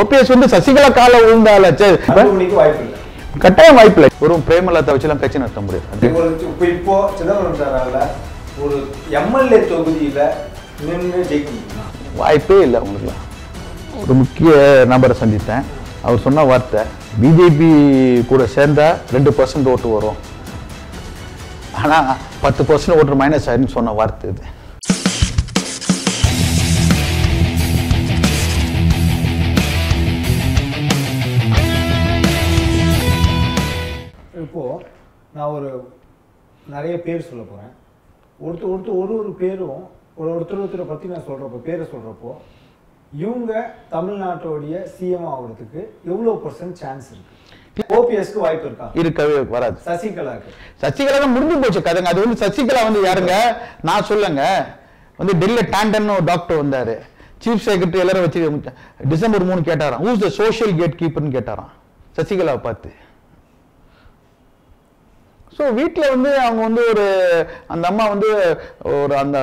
OPS வந்து சசிகலா கால இல்லை. கட்டாயம் வாய்ப்பு இல்லை. ஒரு பிரேமலதா வச்சுலாம் கட்சி நடத்த முடியாது. இப்போ இப்போ சிதம்பரம் சாரால ஒரு எம்எல்ஏ தொகுதியில நின்று ஜெயிக்க வாய்ப்பே இல்லை அவங்களுக்குலாம் ஒரு முக்கிய நபரை சந்தித்தேன். அவர் சொன்ன வார்த்தை பிஜேபி கூட சேர்ந்தா ரெண்டு பர்சன்ட் ஓட்டு வரும். ஆனால் பத்து பர்சன்ட் ஓட்டு மைனஸ் ஆயிருன்னு சொன்ன வார்த்தை இது. நான் ஒரு நிறைய பேர் சொல்ல போறேன். ஒருத்தர் ஒருத்தர் ஒரு ஒரு பேரும் ஒரு ஒருத்தர் ஒருத்தரை பத்தி நான் சொல்றப்போ பேரை சொல்றப்போ இவங்க தமிழ்நாட்டோடைய சிஎம் ஆகுறதுக்கு எவ்வளவு பர்சன்ட் சான்ஸ் இருக்கு? ஓபிஎஸ்க்கு வாய்ப்பு இருக்கா? இருக்கவே வராது. சசிகலாக்கு சசிகலா முடிஞ்சு போச்சு கதைங்க. அது வந்து சசிகலா வந்து யாருங்க? நான் சொல்லுங்க. வந்து டெல்லியில் டாண்டன் ஒரு டாக்டர் வந்தாரு. சீஃப் செக்ரட்டரி எல்லாரும் வச்சு டிசம்பர் மூணு கேட்டாராம். ஹூஸ் த சோஷியல் கேட் கீப்பர்னு கேட்டாராம். சசிகலாவை பார்த்து. ஸோ வீட்டில் வந்து அவங்க வந்து ஒரு அந்த அம்மா வந்து ஒரு அந்த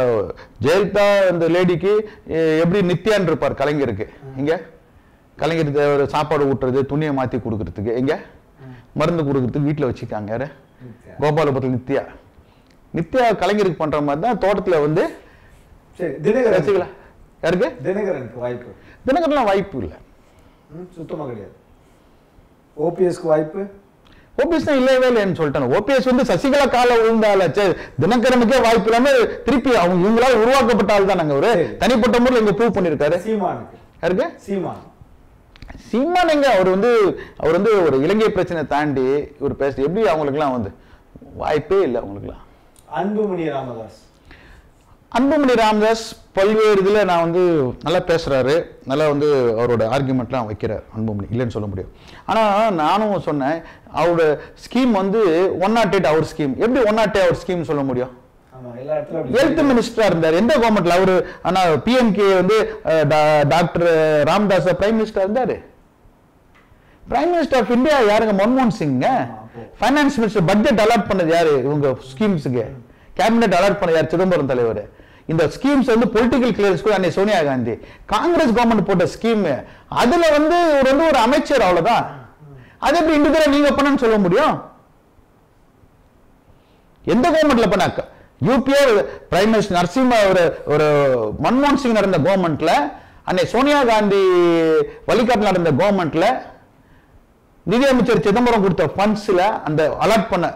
ஜெயலலிதா அந்த லேடிக்கு எப்படி நித்யான் இருப்பார் கலைஞருக்கு. இங்க கலைஞருக்கு ஒரு சாப்பாடு ஊட்டுறது துணியை மாற்றி கொடுக்கறதுக்கு. எங்க? மருந்து கொடுக்கறதுக்கு வீட்டில் வச்சுக்காங்க. யாரு. கோபாலபுரத்தில் நித்யா. நித்யா கலைஞருக்கு பண்ற மாதிரி தான் தோட்டத்தில் வந்து சரி தினகரன். ரசிகலா. யாருக்கு? தினகரனுக்கு வாய்ப்பு. தினகரன்லாம் வாய்ப்பு இல்லை. ம், சுத்தமா கிடையாது. ஓபிஎஸ்க்கு வாய்ப்பு. ஓபிஎஸ் தான் இல்லவே இல்லைன்னு சொல்லிட்டாங்க ஓபிஎஸ் வந்து சசிகலா கால விழுந்தாலாச்சு தினகரனுக்கே வாய்ப்பு இல்லாம திருப்பி அவங்க இவங்களால உருவாக்கப்பட்ட ஆள் தான் நாங்க ஒரு. தனிப்பட்ட முறையில் இங்க ப்ரூவ் பண்ணிருக்காரு சீமானுக்கு. யாருக்கு? சீமான். சீமான் எங்க? அவர் வந்து அவர் வந்து ஒரு இலங்கை பிரச்சனை தாண்டி இவர் பேச எப்படி அவங்களுக்குலாம் வந்து? வாய்ப்பே இல்லை அவங்களுக்குலாம் அன்புமணி ராமதாஸ். அன்புமணி ராமதாஸ் பல்வேறு இதில் நான் வந்து நல்லா பேசுறாரு. நல்லா வந்து அவரோட ஆர்குமெண்ட்லாம் வைக்கிறார் அன்புமணி. இல்லைன்னு சொல்ல முடியும். ஆனால் நானும் சொன்னேன் அவரோட ஸ்கீம் வந்து ஒன் நாட் எயிட் அவர் ஸ்கீம் எப்படி ஒன் நாட் அவர் ஸ்கீம் சொல்ல முடியும்? ஹெல்த் மினிஸ்டரா இருந்தார். எந்த கவர்மெண்ட்ல அவரு ஆனா பிஎம்கே வந்து டாக்டர் ராம்தாஸ் பிரைம் மினிஸ்டர் இருந்தாரு. பிரைம் மினிஸ்டர் ஆஃப் இந்தியா யாருங்க? மன்மோகன் சிங்க. ஃபைனான்ஸ் மினிஸ்டர் பட்ஜெட் அலாட் பண்ணது யாரு? இவங்க ஸ்கீம்ஸுக்கு கேபினெட் அலாட் பண்ணது யார்? சிதம்பரம் தலைவர். இந்த ஸ்கீம்ஸ் வந்து பொலிட்டிக்கல் கிளியர்ஸ் கூட அன்னை சோனியா காந்தி. காங்கிரஸ் கவர்மெண்ட் போட்ட ஸ்கீம் அதுல வந்து இவர் வந்து ஒரு அமைச்சர் அவ்வளவுதான். அது எப்படி இண்டிவிஜுவலா நீங்க பண்ணணும்னு சொல்ல முடியும்? எந்த கவர்மெண்ட்ல பண்ணாக்க யூபிஏ பிரைம் மினிஸ்டர் நரசிம்ம ஒரு ஒரு மன்மோகன் சிங் நடந்த கவர்மெண்ட்ல அன்னை சோனியா காந்தி வழிகாட்டில் நடந்த கவர்மெண்ட்ல நிதியமைச்சர் சிதம்பரம் கொடுத்த ஃபண்ட்ஸில் அந்த அலாட் பண்ண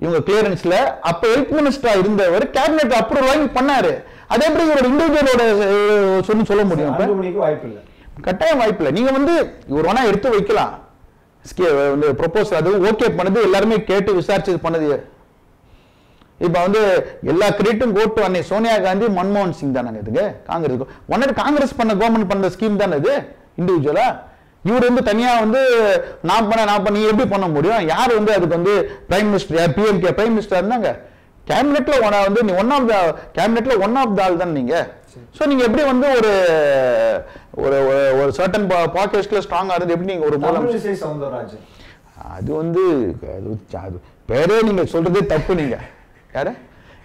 இவங்க கிளியரன்ஸ்ல அப்ப ஹெல்த் மினிஸ்டரா இருந்தவர் கேபினெட் அப்ரூவல் வாங்கி பண்ணாரு. அதே எப்படி இவரோட இண்டிவிஜுவலோட சொல்லி சொல்ல முடியும் வாய்ப்பு இல்லை. கட்டாயம் வாய்ப்பு இல்லை. நீங்க வந்து இவர் வேணா எடுத்து வைக்கலாம். வந்து ப்ரொபோசல் அது ஓகே பண்ணது எல்லாருமே கேட்டு விசாரிச்சு பண்ணது. இப்ப வந்து எல்லா கிரெடிட்டும் கோட்டு அன்னை சோனியா காந்தி மன்மோகன் சிங் தானே இதுக்கு? காங்கிரஸ் ஒன்னு காங்கிரஸ் பண்ண கவர்மெண்ட் பண்ண ஸ்கீம் தானே இது? இண்டிவிஜுவலா இவர் வந்து தனியா வந்து நான் பண்ண நான் பண்ண நீ எப்படி பண்ண முடியும்? யார் வந்து அதுக்கு வந்து prime minister PMK prime minister இருந்தாங்க? கேபினெட்ல ஒன் வந்து நீ ஒன் ஆஃப் த கேபினெட்ல ஒன் ஆஃப் த ஆள் தான் நீங்க? ஸோ நீங்க எப்படி வந்து ஒரு ஒரு ஒரு- சர்டன் பாக்கெட்ஸ்ல ஸ்ட்ராங்கா இருந்து எப்படி நீங்க ஒரு மூலம் சவுந்தரராஜன். அது வந்து அது பேரே நீங்க சொல்றதே தப்பு நீங்க. யாரு?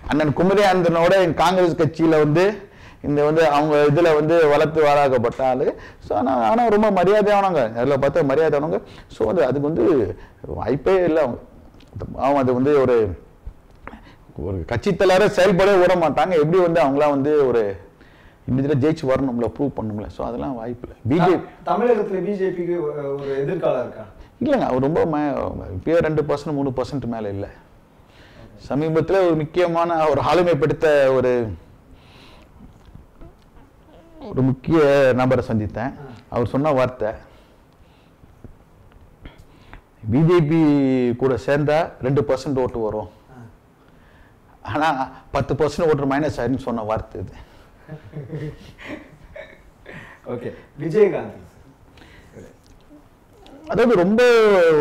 அண்ணன் குமரி அந்தனோட காங்கிரஸ் கட்சியில வந்து இந்த வந்து அவங்க இதுல வந்து வளர்த்து வாழாக்கப்பட்ட ஆளு. ஸோ ஆனால் ஆனால் ரொம்ப மரியாதையானவங்க. அதில் பார்த்தா மரியாதையானவங்க. ஸோ அது அதுக்கு வந்து வாய்ப்பே இல்லை அவங்க. அவன் அது வந்து ஒரு ஒரு கட்சி தலைவரை செயல்பட விட மாட்டாங்க. எப்படி வந்து அவங்களாம் வந்து ஒரு இண்டிவிஜுவலாக ஜெயிச்சு வரணும்ல ப்ரூவ் பண்ணும்ல ஸோ அதெல்லாம் வாய்ப்பு இல்லை. பிஜேபி தமிழகத்துல பிஜேபிக்கு ஒரு எதிர்காலம் இருக்கா? இல்லைங்க அவர் ரொம்ப இப்பயே ரெண்டு பர்சன்ட் மூணு பர்சன்ட் மேலே இல்லை. சமீபத்தில் ஒரு முக்கியமான ஒரு ஆளுமைப்படுத்த ஒரு ஒரு முக்கிய நபரை சந்தித்தேன். அவர் சொன்ன வார்த்தை பிஜேபி கூட சேர்ந்தா ரெண்டு பர்சன்ட் ஓட்டு வரும். ஆனா பத்து பர்சன்ட் ஓட்டு மைனஸ் ஆயிருன்னு சொன்ன வார்த்தை இது. ஓகே விஜயகாந்த். அதாவது ரொம்ப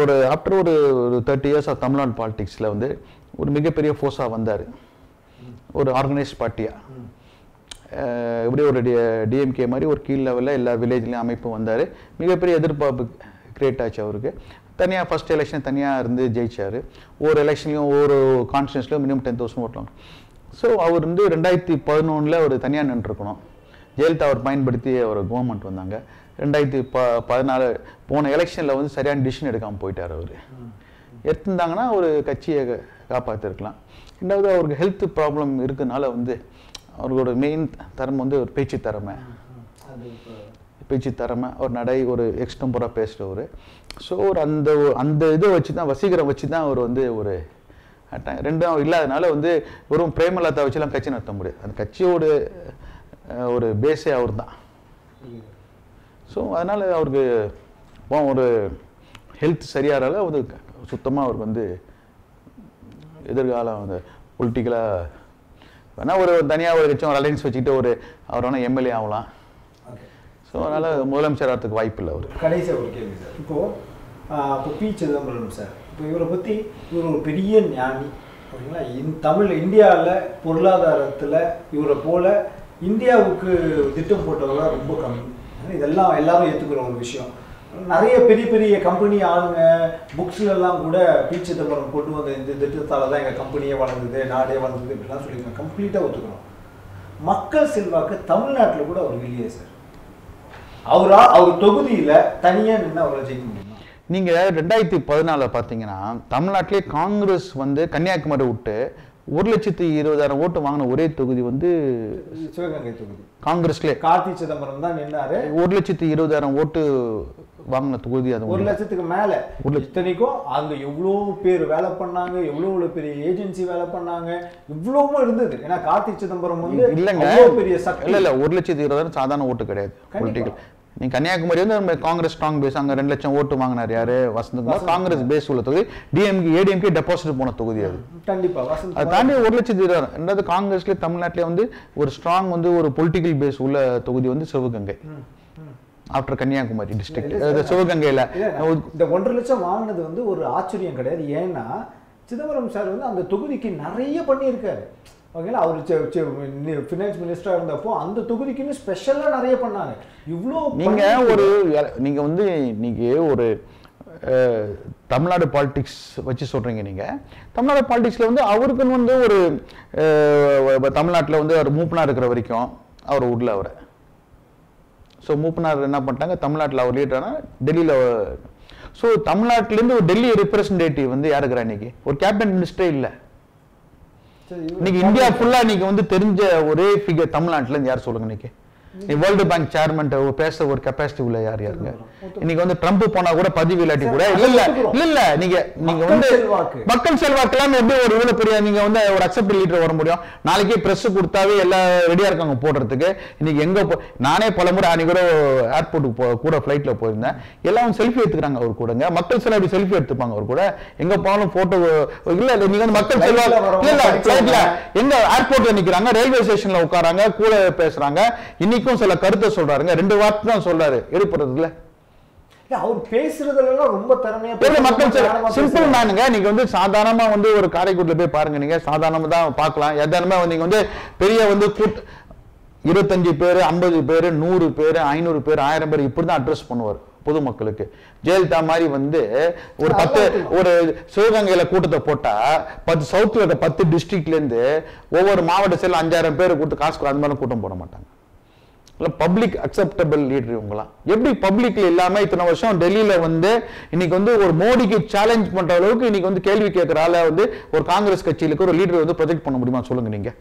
ஒரு ஆஃப்டர் ஒரு ஒரு தேர்ட்டி இயர்ஸ் ஆஃப் தமிழ்நாடு பாலிடிக்ஸில் வந்து ஒரு மிகப்பெரிய ஃபோர்ஸாக வந்தார். ஒரு ஆர்கனைஸ்ட் பார்ட்டியாக இப்படியே ஒரு டிஎம்கே மாதிரி ஒரு கீழ் லெவலில் எல்லா வில்லேஜ்லேயும் அமைப்பு வந்தார். மிகப்பெரிய எதிர்பார்ப்பு கிரியேட் ஆச்சு அவருக்கு. தனியாக ஃபர்ஸ்ட் எலெக்ஷன் தனியாக இருந்து ஜெயிச்சார். ஒவ்வொரு எலெக்ஷன்லையும் ஒவ்வொரு கான்ஸ்டியூன்ஸ்லையும் மினிமம் டென் தௌசண்ட் ஓட்டலாம் ஸோ அவர் வந்து ரெண்டாயிரத்தி பதினொன்றில் அவர் தனியாக நின்றுருக்கணும். ஜெயலலிதா அவர் பயன்படுத்தி அவர் கவர்மெண்ட் வந்தாங்க. ரெண்டாயிரத்தி ப பதினாலு போன எலெக்ஷனில் வந்து சரியான டிசிஷன் எடுக்காமல் போயிட்டார் அவர். எடுத்திருந்தாங்கன்னா ஒரு கட்சியை காப்பாற்றிருக்கலாம் ரெண்டாவது அவருக்கு ஹெல்த் ப்ராப்ளம் இருக்கிறதுனால வந்து அவர்களோட மெயின் திறமை வந்து ஒரு பேச்சு திறமை. அது பேச்சு திறமை ஒரு நடை ஒரு எக்ஸ்டம்பராக பேசுகிறவர் ஸோ ஒரு அந்த அந்த இதை வச்சு தான் வசீகரம் வச்சு தான் அவர் வந்து ஒரு அட்ட- ரெண்டும் இல்லாதனால வந்து வெறும் பிரேமலதா வச்சுலாம் கட்சி நடத்த முடியாது. அந்த கட்சியோட ஒரு பேஸே அவர் தான் ஸோ அதனால் அவருக்கு இப்போ ஒரு ஹெல்த் சரியாகிறால வந்து சுத்தமாக அவருக்கு வந்து எதிர்காலம் வந்து பொலிட்டிக்கலாக வேணால் ஒரு தனியாக ஒரு கட்சி ஒரு அலைன்ஸ் வச்சுக்கிட்டு ஒரு அவர் வேணால் எம்எல்ஏ ஆகலாம். ஸோ அதனால் முதலமைச்சர் ஆகிறதுக்கு வாய்ப்பு இல்லை அவர் கடைசி ஒரு கேள்வி சார். இப்போ ஆஹ், இப்போ பி சிதம்பரம் சார். இப்போ இவரை பற்றி இவர் ஒரு பெரிய ஞானி ஓகேங்களா? இந் தமிழ் இந்தியாவில் பொருளாதாரத்தில் இவரை போல இந்தியாவுக்கு திட்டம் போட்டவங்க ரொம்ப கம்மி. இதெல்லாம் எல்லாரும் ஏற்றுக்கிற ஒரு விஷயம். நிறைய பெரிய பெரிய கம்பெனி ஆளுங்க புக்ஸ்ல எல்லாம் கூட பி சிதம்பரம் கொண்டு வந்த இந்த திட்டத்தால தான் எங்கள் கம்பெனியே வளர்ந்தது நாடே வளர்ந்தது இப்படிலாம் சொல்லியிருக்காங்க. கம்ப்ளீட்டாக ஒத்துக்கிறோம் மக்கள் செல்வாக்கு தமிழ்நாட்டில் கூட அவர் இல்லையே சார் அவரா அவர் தொகுதியில தனியா நின்று அவரை ஜெயிக்க முடியுமா? நீங்கள் ரெண்டாயிரத்தி பதினாலில் பார்த்தீங்கன்னா தமிழ்நாட்டிலே காங்கிரஸ் வந்து கன்னியாகுமரி விட்டு ஒரு லட்சத்தி இருபதாயிரம் ஓட்டு வாங்கின ஒரே தொகுதி வந்து சிவகங்கை தொகுதி. காங்கிரஸ்லே. கார்த்தி சிதம்பரம் தான் நின்னாரு. ஒரு லட்சத்தி இருபதாயிரம் ஓட்டு வாங்கின தொகுதி அது ஒரு. லட்சத்துக்கு மேல. ஒரு லட்சம். இத்தனைக்கும் அங்க எவ்வளோ பேர் வேலை பண்ணாங்க எவ்வளோ எவ்வளோ பெரிய ஏஜென்சி வேலை பண்ணாங்க இவ்வளவும் இருந்தது. ஏன்னா கார்த்தி சிதம்பரம் வந்து இல்லைங்க. பெரிய சக்தி. இல்ல இல்ல ஒரு லட்சத்தி இருபதாயிரம் சாதாரண ஓட்டு கிடையாது. பொலிட்டிக்கல் நீ கன்னியாகுமரி வந்து நம்ம காங்கிரஸ் ஸ்ட்ராங் பேஸ் அங்க ரெண்டு லட்சம் ஓட்டு வாங்கினார் யாரு? வசந்தகுமார் காங்கிரஸ் பேஸ் உள்ள தொகுதி. டிஎம்கே ஏடிஎம்கே டெபாசிட் போன தொகுதி அது. கண்டிப்பா வசந்த் அதை தாண்டி ஒரு லட்சத்தி இருபதாயிரம் ரெண்டாவது காங்கிரஸ்ல தமிழ்நாட்டிலே வந்து ஒரு ஸ்ட்ராங் வந்து ஒரு பொலிட்டிக்கல் பேஸ் உள்ள தொகுதி வந்து சிவகங்கை. After Kanyakumari district. சிவகங்கையில இந்த ஒன்றரை லட்சம் வாங்கினது வந்து ஒரு ஆச்சரியம் கிடையாது. ஏன்னா சிதம்பரம் சார் வந்து அந்த தொகுதிக்கு நிறைய பண்ணியிருக்காரு. ஓகேங்களா? அவர் ஃபினான்ஸ் மினிஸ்டரா இருந்தப்போ அந்த தொகுதிக்குன்னு ஸ்பெஷலா நிறைய பண்ணாங்க இவ்வளோ நீங்க பண்ணி- ஒரு நீங்க வந்து நீங்க ஒரு தமிழ்நாடு பாலிடிக்ஸ் வச்சு சொல்றீங்க நீங்க. தமிழ்நாடு பாலிடிக்ஸ்ல வந்து அவருக்குன்னு வந்து ஒரு தமிழ்நாட்டுல வந்து அவர் மூப்பனா இருக்கிற வரைக்கும் அவர் விடல அவரை. ஸோ மூப்பனார் என்ன பண்ணிட்டாங்க? தமிழ்நாட்டில் அவர் லீடரானா டெல்லியில் ஸோ தமிழ்நாட்டிலேருந்து ஒரு டெல்லி ரெப்ரசன்டேட்டிவ் வந்து யாருக்குறா இன்னைக்கு? ஒரு கேபினட் மினிஸ்டரே இல்லை. இன்னைக்கு இந்தியா ஃபுல்லா இன்னைக்கு வந்து தெரிஞ்ச ஒரே ஃபிகர் தமிழ்நாட்டுல இருந்து யார் சொல்லுங்க இன்னைக்கு? நீ வேர்ல்டு பேங்க் சேர்மன் பேச ஒரு கெப்பாசிட்டி உள்ள யார் யாருங்க இன்னைக்கு வந்து ட்ரம்ப் போனா கூட பதிவு இல்லாட்டி கூட இல்ல இல்ல இல்ல இல்ல. நீங்க நீங்க மக்கள் வந்து. மக்கள் செல்வாக்கு எல்லாம் எப்படி ஒரு இவ்வளவு பெரிய நீங்க வந்து ஒரு அக்செப்ட் லீடர் வர முடியும்? நாளைக்கே பிரஸ் கொடுத்தாவே எல்லாம் ரெடியா இருக்காங்க போடுறதுக்கு. இன்னைக்கு எங்க நானே பல முறை அன்னைக்கு கூட ஏர்போர்ட்டுக்கு கூட ஃபிளைட்ல போயிருந்தேன். எல்லாம் செல்ஃபி எடுத்துக்கிறாங்க அவர் கூடங்க. மக்கள் சில அப்படி செல்ஃபி எடுத்துப்பாங்க அவர் கூட. எங்க போனாலும் போட்டோ இல்ல இல்ல நீங்க வந்து மக்கள் செல்வாக்கு இல்ல இல்ல எங்க ஏர்போர்ட்ல நிக்கிறாங்க ரயில்வே ஸ்டேஷன்ல உட்காராங்க கூட பேசுறாங்க. இன்னைக்கும் சில கருத்தை சொல்றாருங்க. ரெண்டு வார்த்தை தான் சொல்றாரு. எடுப்படுறதுல இல்ல, அவர் பேசுறதுலாம் ரொம்ப திறமையா மக்கள். சிம்பிள் மேனுங்க நீங்க வந்து சாதாரணமா வந்து ஒரு காரைக்குடில போய் பாருங்க நீங்க. சாதாரணமா தான் பார்க்கலாம். எதானமே வந்து நீங்க வந்து பெரிய வந்து கூட்ட இருபத்தஞ்சு பேர் ஐம்பது பேர் நூறு பேர் ஐநூறு பேர் ஆயிரம் பேர் இப்படி தான் அட்ரஸ் பண்ணுவார் பொதுமக்களுக்கு. ஜெயலலிதா மாதிரி வந்து ஒரு பத்து ஒரு சிவகங்கையில கூட்டத்தை போட்டா பத்து சவுத்துல இருக்க பத்து டிஸ்ட்ரிக்ட்ல இருந்து ஒவ்வொரு மாவட்ட சைடில் அஞ்சாயிரம் பேர் கூட்டு காசு அந்த மாதிரி கூட்டம் போட மாட்டாங்க. இல்லை பப்ளிக் அக்செப்டபிள் லீடர் இவங்களாம். எப்படி பப்ளிக்ல இல்லாம இத்தனை வருஷம் டெல்லியில வந்து இன்னைக்கு வந்து ஒரு மோடிக்கு சேலஞ்ச் பண்ற அளவுக்கு இன்னைக்கு வந்து கேள்வி கேட்கிற ஆள வந்து ஒரு காங்கிரஸ் கட்சியிலுக்கு ஒரு லீடர் வந்து ப்ரொஜெக்ட் பண்ண முடியுமா சொல்லுங்க நீங்க.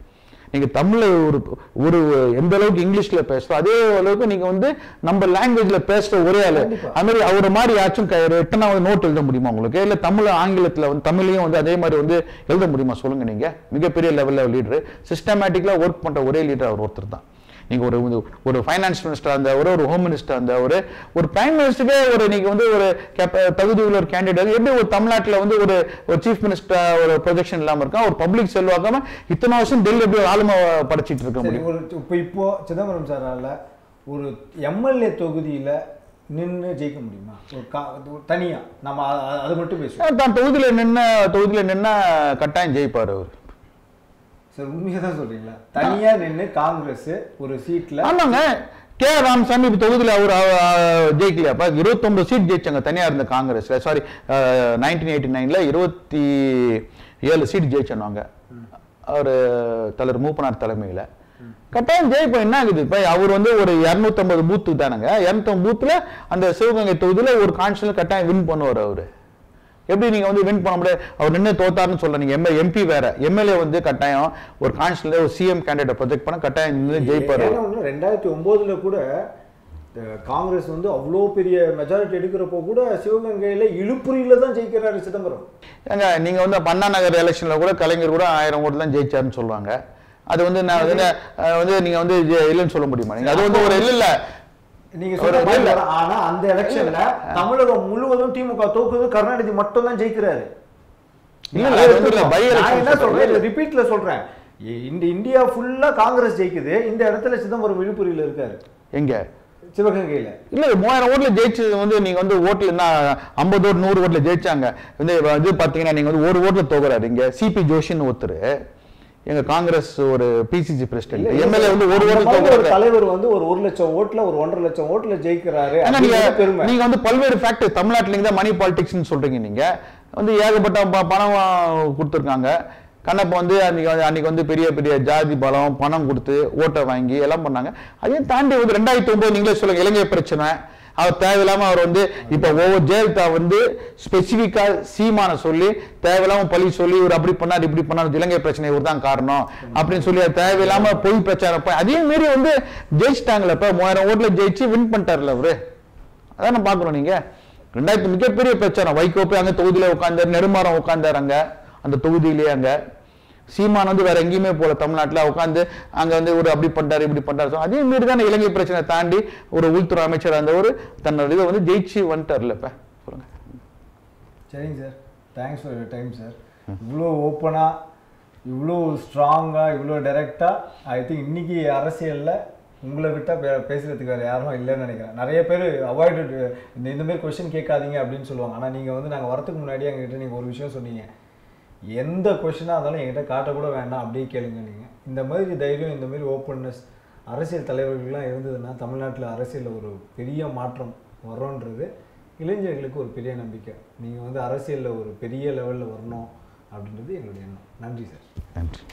நீங்க தமிழ்ல ஒரு ஒரு எந்த அளவுக்கு இங்கிலீஷ்ல பேசுறோம் அதே அளவுக்கு நீங்க வந்து நம்ம லாங்குவேஜ்ல பேசுற ஒரே ஆளு. கண்டிப்பா. அது மாதிரி அவரை மாதிரி யாச்சும் ரிட்டனாவது நோட் எழுத முடியுமா உங்களுக்கு? இல்ல தமிழ் ஆங்கிலத்துல வந்து தமிழையும் வந்து அதே மாதிரி வந்து எழுத முடியுமா சொல்லுங்க நீங்க? மிகப்பெரிய லெவல்ல லீடர் சிஸ்டமேட்டிக்கலா ஒர்க் பண்ற ஒரே லீடர் அவர் ஒருத்தர் தான் நீங்க ஒரு ஒரு- ஃபைனான்ஸ் மினிஸ்டர் அந்த ஒரு ஒரு ஹோம் மினிஸ்டர் அந்த ஒரு ஒரு பிரைம் மினிஸ்டரே ஒரு நீங்க வந்து ஒரு தகுதி உள்ள ஒரு கேண்டிடேட் எப்படி ஒரு தமிழ்நாட்டுல வந்து ஒரு ஒரு சீஃப் மினிஸ்டர் ஒரு ப்ரொஜெக்ஷன் இல்லாம இருக்கான் ஒரு பப்ளிக் செல்வாக்காம இத்தனை வருஷம் டெல்லி எப்படி ஆளுமை படைச்சிட்டு இருக்க முடியும்? இப்போ இப்போ சிதம்பரம் சாரால ஒரு எம்எல்ஏ தொகுதியில நின்னு ஜெயிக்க முடியுமா? ஒரு கா ஒரு தனியா நம்ம அது மட்டும் பேசுவோம். தான் தொகுதியில நின்ன தொகுதியில நின்னா கட்டாயம் ஜெயிப்பாரு அவர். சார் உண்மையாக தான் சொல்றீங்களா? தனியா நின்று காங்கிரஸ் ஒரு சீட்ல ஆமாங்க. கே. ராமசாமி இப்போ தொகுதியில் அவர் ஜெயிக்கலையாப்பா இருபத்தொம்பது சீட் ஜெயிச்சாங்க தனியாக இருந்த காங்கிரஸில். சாரி நைன்டீன் எயிட்டி நைனில் இருபத்தி ஏழு சீட் ஜெயிச்சாங்க அவர் தலைவர் மூப்பனார் தலைமையில். கட்டாயம் ஜெயிப்போம். என்ன ஆகுது? இப்போ அவர் வந்து ஒரு இரநூத்தம்பது பூத்து தானுங்க. இரநூத்தம்பது பூத்தில் அந்த சிவகங்கை தொகுதியில் ஒரு கான்ஸ்டன்ட் கட்டாயம் வின் பண்ணுவார் அவர். எப்படி நீங்க வந்து வின் பண்ண முடியாது? அவர் நின்று தோத்தாருன்னு சொல்ல நீங்க எம் எம்பி வேற. எம்எல்ஏ வந்து கட்டாயம் ஒரு கான்ஸ்டன்ட்ல ஒரு சிஎம் கேண்டிடேட் ப்ரொஜெக்ட் பண்ண கட்டாயம் நின்னு ஜெயிப்பாரு ரெண்டாயிரத்தி ஒன்பதுல கூட காங்கிரஸ் வந்து அவ்வளோ பெரிய மெஜாரிட்டி எடுக்கிறப்போ கூட சிவகங்கையில இழுப்புரியில தான் ஜெயிக்கிறாரு சிதம்பரம். ஏங்க நீங்க வந்து அண்ணா நகர் எலெக்ஷன்ல கூட கலைஞர் கூட ஆயிரம் ஓட்டு தான் ஜெயிச்சாருன்னு சொல்றாங்க அது வந்து நான் வந்து அஹ், வந்து இல்லைன்னு சொல்ல முடியுமா? நீங்க அது வந்து ஒரு இல்ல இல்ல. நீங்க சொல்ற. ஆனா அந்த எலெக்ஷன்ல தமிழகம் முழுவதும் திமுக தோக்குது கருணாநிதி மட்டும் தான் ஜெயிக்கிறாரு என்ன சொல்றேன். ரிப்பீட்ல சொல்றேன். இந்த இந்தியா ஃபுல்லா காங்கிரஸ் ஜெயிக்குது. இந்த இடத்துல சிதம்பரம் விழுப்புரியில இருக்காரு. எங்க? சிவகங்கையில. இல்ல மூவாயிரம் ஓட்டுல ஜெயிச்சது வந்து நீங்க வந்து ஓட்டுல என்ன ஐம்பது ஓட்டு நூறு ஓட்டுல ஜெயிச்சாங்க. வந்து இது பாத்தீங்கன்னா நீங்க வந்து ஒரு ஓட்டுல தோக்குறாரு. இங்க சிபி ஜோஷின்னு ஒருத்தர். எங்க காங்கிரஸ் ஒரு பிசிசி பிரசிடென்ட் எம்எல்ஏ வந்து ஒரு ஒரு தலைவர் வந்து ஒரு ஒரு லட்சம் ஓட்டுல ஒரு ஒன்றரை லட்சம் ஓட்டுல ஜெயிக்கிறாரு நீங்க வந்து பல்வேறு ஃபேக்டர் தமிழ்நாட்டுல தான் மணி பாலிடிக்ஸ்னு சொல்றீங்க நீங்க. வந்து ஏகப்பட்ட பணம் கொடுத்துருக்காங்க. கண்ணப்ப வந்து அன்னைக்கு அன்னைக்கு வந்து பெரிய பெரிய ஜாதி பலம் பணம் கொடுத்து ஓட்டை வாங்கி எல்லாம் பண்ணாங்க. அதையும் தாண்டி வந்து ரெண்டாயிரத்தி ஒன்பது நீங்களே சொல்லுங்க இலங்கை பிரச்சனை. அவர் தேவையில்லாம அவர் வந்து இப்ப ஒவ்வொரு ஜெயலலிதா வந்து ஸ்பெசிபிக்கா சீமான சொல்லி தேவையில்லாம பழி சொல்லி இவர் அப்படி பண்ணார் இப்படி பண்ணார் இலங்கை பிரச்சனை இவர் தான் காரணம் அப்படின்னு சொல்லி அது தேவையில்லாம பொய் பிரச்சாரம் போய் அதே மாரி வந்து ஜெயிச்சிட்டாங்களே இப்ப மூவாயிரம் ஓட்டுல ஜெயிச்சு வின் பண்ணிட்டார்ல அவரு. அதான் நான் பார்க்குறோம் நீங்க. ரெண்டாயிரத்து மிகப்பெரிய பிரச்சாரம். வைகோ போய் அங்க தொகுதியில உட்கார்ந்தாரு நெடுமாறம் உட்கார்ந்தாரு அங்க. அந்த தொகுதியிலேயே அங்க. சீமான் வந்து வேற எங்கேயுமே போல தமிழ்நாட்டில். உட்காந்து அங்க வந்து ஒரு அப்படி பண்ணார் இப்படி பண்ணார் So, அதே மாரி தான் இலங்கை பிரச்சனை தாண்டி ஒரு உள்துறை அமைச்சர் அந்த ஒரு தன்னோட இதை வந்து ஜெயிச்சு வந்துட்டார்ல இப்போ. சொல்லுங்க. சரிங்க sir. Thanks for your time sir இவ்வளோ ஓப்பனாக இவ்வளோ ஸ்ட்ராங்காக இவ்வளோ டைரெக்டாக ஐ திங்க் இன்னைக்கு அரசியலில் உங்களை விட்டால் பே பேசுகிறதுக்கு வேறு யாரும் இல்லைன்னு நினைக்கிறேன். நிறைய பேர் அவாய்டு இந்த இந்த மாதிரி கொஷின் கேட்காதீங்க அப்படின்னு சொல்லுவாங்க. ஆனால் நீங்கள் வந்து நாங்கள் வரதுக்கு முன்னாடி எங்ககிட்ட நீங்கள் ஒரு விஷயம் சொன்னீங்க. எந்த கொஷினாக இருந்தாலும் என்கிட்ட காட்டக்கூட வேண்டாம் அப்படியே கேளுங்க நீங்கள் இந்த மாதிரி தைரியம் இந்த மாதிரி ஓப்பன்னஸ் அரசியல் தலைவர்கள்லாம் இருந்ததுன்னா தமிழ்நாட்டில் அரசியலில் ஒரு பெரிய மாற்றம் வரோன்றது இளைஞர்களுக்கு ஒரு பெரிய நம்பிக்கை. நீங்கள் வந்து அரசியலில் ஒரு பெரிய லெவலில் வரணும் அப்படின்றது எங்களுடைய எண்ணம். நன்றி சார். நன்றி.